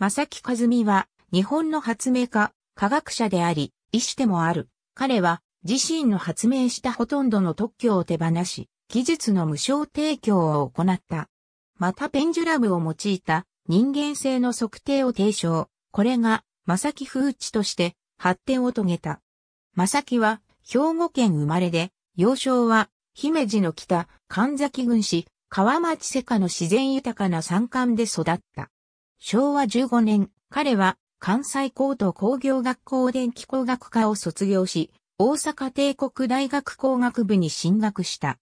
正木和美は日本の発明家、科学者であり、医師でもある。彼は自身の発明したほとんどの特許を手放し、技術の無償提供を行った。またペンジュラムを用いた人間性の測定を提唱。これが正木風知として発展を遂げた。正木は兵庫県生まれで、幼少は姫路の北神崎郡市川町瀬下の自然豊かな山間で育った。昭和15年、彼は関西高等工業学校電気工学科を卒業し、大阪帝国大学工学部に進学した。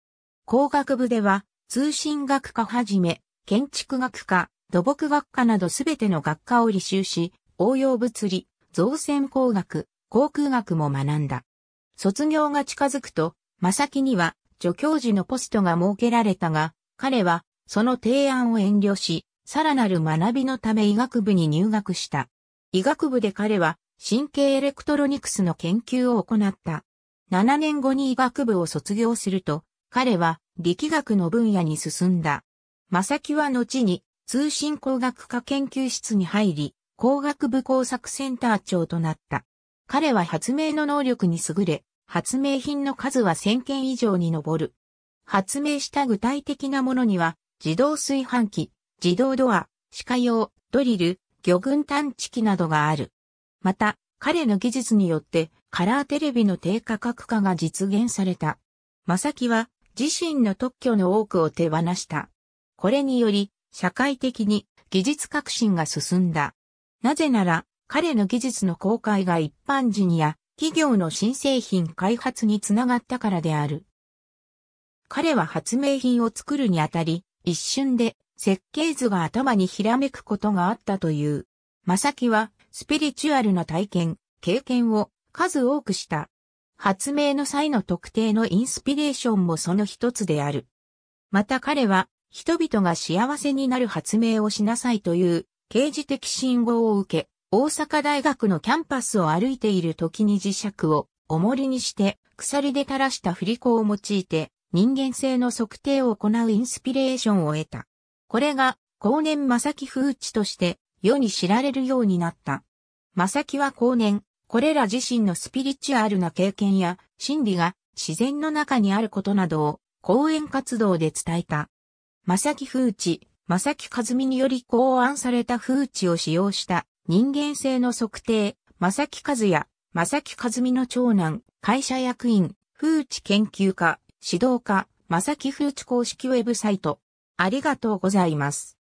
工学部では通信学科はじめ、建築学科、土木学科などすべての学科を履修し、応用物理、造船工学、航空学も学んだ。卒業が近づくと、正木には助教授のポストが設けられたが、彼はその提案を遠慮し、さらなる学びのため医学部に入学した。医学部で彼は神経エレクトロニクスの研究を行った。7年後に医学部を卒業すると、彼は力学の分野に進んだ。正木は後に通信工学科研究室に入り、工学部工作センター長となった。彼は発明の能力に優れ、発明品の数は1000件以上に上る。発明した具体的なものには、自動炊飯器、自動ドア、歯科用、ドリル、魚群探知機などがある。また、彼の技術によってカラーテレビの低価格化が実現された。正木は自身の特許の多くを手放した。これにより、社会的に技術革新が進んだ。なぜなら、彼の技術の公開が一般人や企業の新製品開発につながったからである。彼は発明品を作るにあたり、一瞬で設計図が頭にひらめくことがあったという。正木はスピリチュアルな体験、経験を数多くした。発明の際の特定のインスピレーションもその一つである。また彼は人々が幸せになる発明をしなさいという刑事的信号を受け、大阪大学のキャンパスを歩いている時に磁石を重りにして鎖で垂らした振り子を用いて人間性の測定を行うインスピレーションを得た。これが後年正木風知として世に知られるようになった。正木は後年これら自身のスピリチュアルな経験や心理が自然の中にあることなどを講演活動で伝えた。正木風知、正木和美により考案された風知を使用した人間性の測定、正木和也、正木和美の長男、会社役員、風知研究家、指導家、正木風知公式ウェブサイト。ありがとうございます。